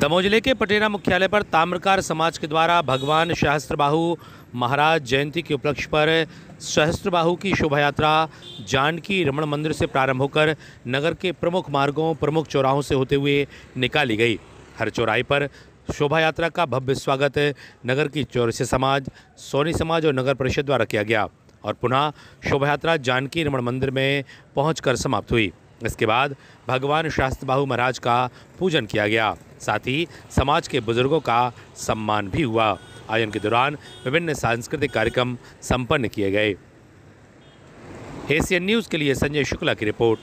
दमोह ज़िले के पटेरा मुख्यालय पर ताम्रकार समाज के द्वारा भगवान सहस्त्रबाहु महाराज जयंती के उपलक्ष्य पर सहस्त्रबाहु की शोभा यात्रा जानकी रमण मंदिर से प्रारंभ होकर नगर के प्रमुख मार्गों, प्रमुख चौराहों से होते हुए निकाली गई। हर चौराहे पर शोभा यात्रा का भव्य स्वागत नगर की चौरसे समाज, सोनी समाज और नगर परिषद द्वारा किया गया और पुनः शोभा यात्रा जानकी रमण मंदिर में पहुंचकर समाप्त हुई। इसके बाद भगवान शास्त्रबाहु महाराज का पूजन किया गया। साथ ही समाज के बुज़ुर्गों का सम्मान भी हुआ। आयोजन के दौरान विभिन्न सांस्कृतिक कार्यक्रम संपन्न किए गए। एशियन न्यूज़ के लिए संजय शुक्ला की रिपोर्ट।